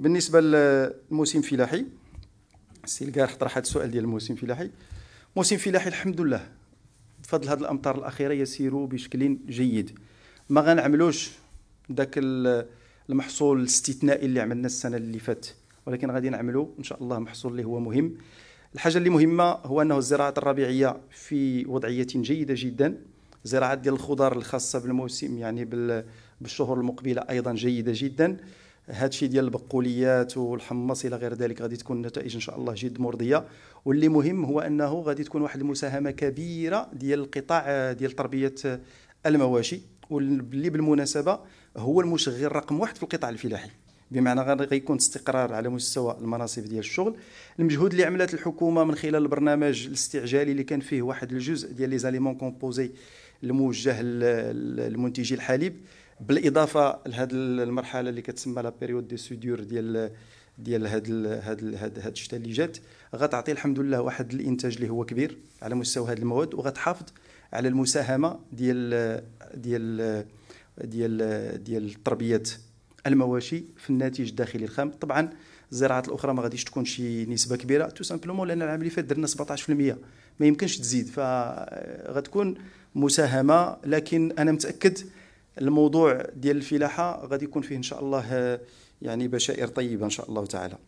بالنسبة للموسم الفلاحي السي الكارح طرح هذا السؤال ديال الموسم الفلاحي. موسم فلاحي الحمد لله بفضل هذه الأمطار الأخيرة يسير بشكل جيد. ما غنعملوش ذاك المحصول الاستثنائي اللي عملنا السنة اللي فات ولكن غادي نعملوا إن شاء الله محصول اللي هو مهم. الحاجة اللي مهمة هو أنه الزراعة الربيعية في وضعية جيدة جدا. زراعة ديال الخضر الخاصة بالموسم يعني بالشهور المقبلة أيضا جيدة جدا. هذا الشيء ديال البقوليات والحمص إلى غير ذلك غادي تكون النتائج إن شاء الله جد مرضية. واللي مهم هو أنه غادي تكون واحد المساهمة كبيرة ديال القطاع ديال تربية المواشي. واللي بالمناسبة هو المشغل رقم واحد في القطاع الفلاحي. بمعنى غيكون استقرار على مستوى المناصب ديال الشغل. المجهود اللي عملت الحكومة من خلال البرنامج الاستعجالي اللي كان فيه واحد الجزء ديال لي زاليمون كومبوزي الموجه للمنتجي الحليب بالإضافة لهذه المرحلة اللي كتسمى la période de soudure ديال ديال هاد هاد هاد الشتاء اللي جات. غتعطي الحمد لله واحد الإنتاج اللي هو كبير على مستوى هاد المواد وغتحافظ على المساهمة ديال ديال ديال ديال تربية المواشي في الناتج الداخلي الخام. طبعا الزراعات الأخرى ما غاديش تكون شي نسبة كبيرة tout simplement لأن العام اللي فات درنا 17% ما يمكنش تزيد فغتكون مساهمة لكن أنا متأكد الموضوع ديال الفلاحة غادي يكون فيه إن شاء الله يعني بشائر طيبة إن شاء الله تعالى.